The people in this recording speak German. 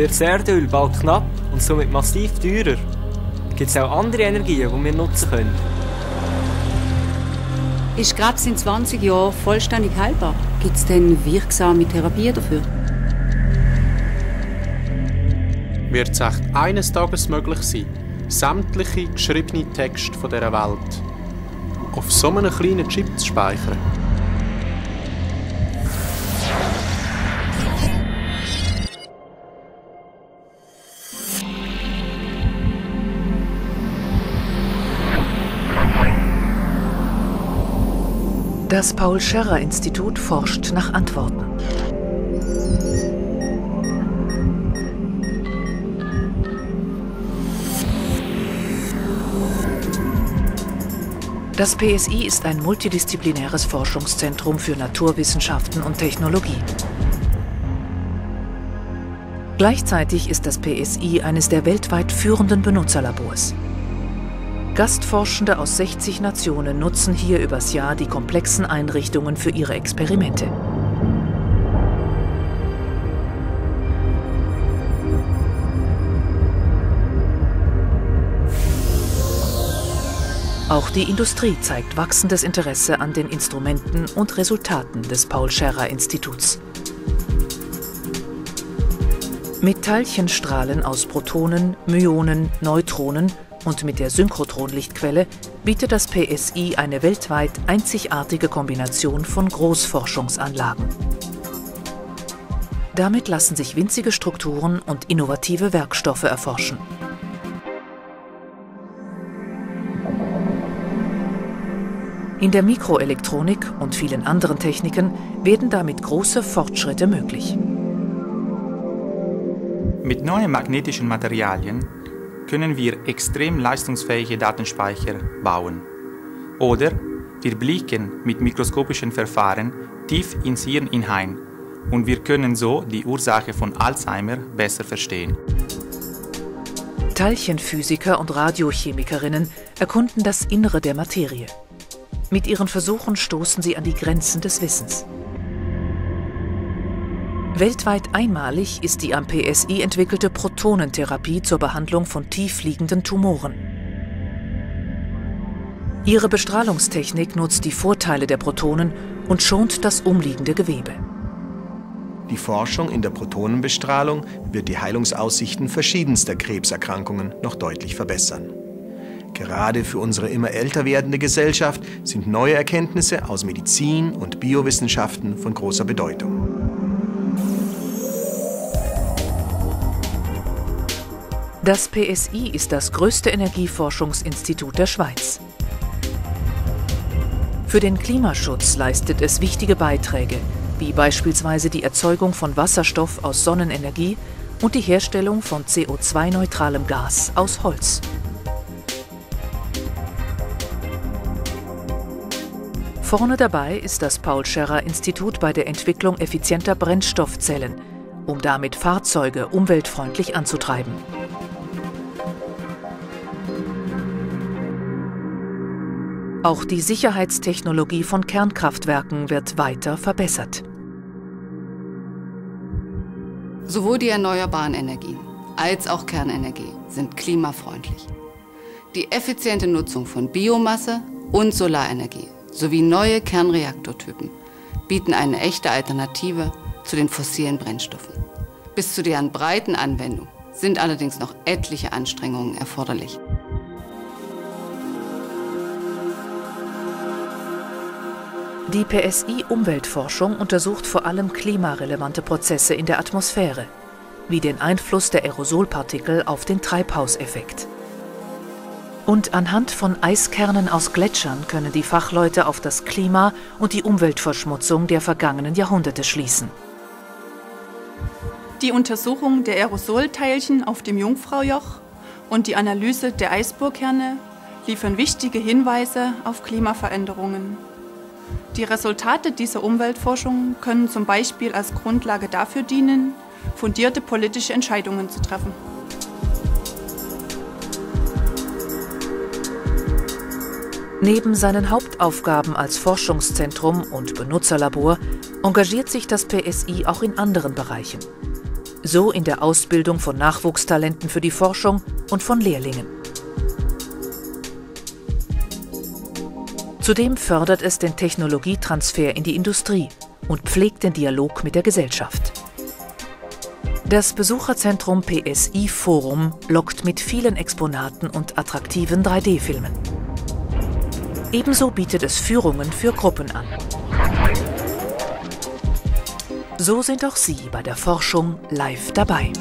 Wird das Erdöl bald knapp und somit massiv teurer, gibt es auch andere Energien, die wir nutzen können. Ist Krebs in 20 Jahren vollständig heilbar? Gibt es denn wirksame Therapie dafür? Wird es echt eines Tages möglich sein, sämtliche geschriebene Texte dieser Welt auf so einem kleinen Chip zu speichern? Das Paul-Scherrer-Institut forscht nach Antworten. Das PSI ist ein multidisziplinäres Forschungszentrum für Naturwissenschaften und Technologie. Gleichzeitig ist das PSI eines der weltweit führenden Benutzerlabors. Gastforschende aus 60 Nationen nutzen hier übers Jahr die komplexen Einrichtungen für ihre Experimente. Auch die Industrie zeigt wachsendes Interesse an den Instrumenten und Resultaten des Paul-Scherrer-Instituts. Mit Teilchenstrahlen aus Protonen, Myonen, Neutronen und mit der Synchrotronlichtquelle bietet das PSI eine weltweit einzigartige Kombination von Großforschungsanlagen. Damit lassen sich winzige Strukturen und innovative Werkstoffe erforschen. In der Mikroelektronik und vielen anderen Techniken werden damit große Fortschritte möglich. Mit neuen magnetischen Materialien können wir extrem leistungsfähige Datenspeicher bauen. Oder wir blicken mit mikroskopischen Verfahren tief ins Hirn hinein und wir können so die Ursache von Alzheimer besser verstehen. Teilchenphysiker und Radiochemikerinnen erkunden das Innere der Materie. Mit ihren Versuchen stoßen sie an die Grenzen des Wissens. Weltweit einmalig ist die am PSI entwickelte Protonentherapie zur Behandlung von tiefliegenden Tumoren. Ihre Bestrahlungstechnik nutzt die Vorteile der Protonen und schont das umliegende Gewebe. Die Forschung in der Protonenbestrahlung wird die Heilungsaussichten verschiedenster Krebserkrankungen noch deutlich verbessern. Gerade für unsere immer älter werdende Gesellschaft sind neue Erkenntnisse aus Medizin und Biowissenschaften von großer Bedeutung. Das PSI ist das größte Energieforschungsinstitut der Schweiz. Für den Klimaschutz leistet es wichtige Beiträge, wie beispielsweise die Erzeugung von Wasserstoff aus Sonnenenergie und die Herstellung von CO2-neutralem Gas aus Holz. Vorne dabei ist das Paul-Scherrer-Institut bei der Entwicklung effizienter Brennstoffzellen, um damit Fahrzeuge umweltfreundlich anzutreiben. Auch die Sicherheitstechnologie von Kernkraftwerken wird weiter verbessert. Sowohl die erneuerbaren Energien als auch Kernenergie sind klimafreundlich. Die effiziente Nutzung von Biomasse und Solarenergie sowie neue Kernreaktortypen bieten eine echte Alternative zu den fossilen Brennstoffen. Bis zu deren breiten Anwendung sind allerdings noch etliche Anstrengungen erforderlich. Die PSI-Umweltforschung untersucht vor allem klimarelevante Prozesse in der Atmosphäre, wie den Einfluss der Aerosolpartikel auf den Treibhauseffekt. Und anhand von Eiskernen aus Gletschern können die Fachleute auf das Klima und die Umweltverschmutzung der vergangenen Jahrhunderte schließen. Die Untersuchung der Aerosolteilchen auf dem Jungfraujoch und die Analyse der Eisbohrkerne liefern wichtige Hinweise auf Klimaveränderungen. Die Resultate dieser Umweltforschung können zum Beispiel als Grundlage dafür dienen, fundierte politische Entscheidungen zu treffen. Neben seinen Hauptaufgaben als Forschungszentrum und Benutzerlabor engagiert sich das PSI auch in anderen Bereichen. So in der Ausbildung von Nachwuchstalenten für die Forschung und von Lehrlingen. Zudem fördert es den Technologietransfer in die Industrie und pflegt den Dialog mit der Gesellschaft. Das Besucherzentrum PSI Forum lockt mit vielen Exponaten und attraktiven 3D-Filmen. Ebenso bietet es Führungen für Gruppen an. So sind auch Sie bei der Forschung live dabei.